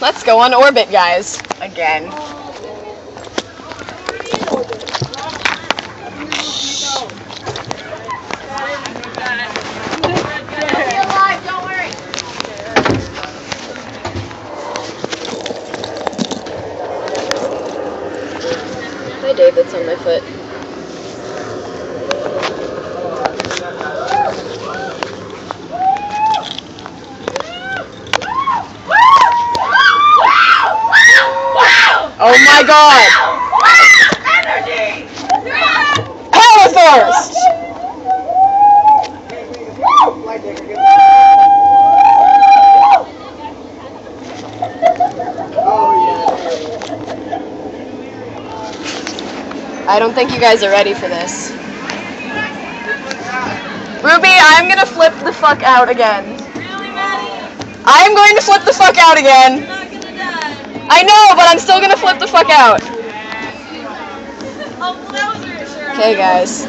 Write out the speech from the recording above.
Let's go on orbit, guys. Again. Hi, David's on my foot. Oh my god! Hellthirst! I don't think you guys are ready for this. Ruby, I'm gonna flip the fuck out again. I'm going to flip the fuck out again. I know, but I'm still gonna flip the fuck out. Okay, guys.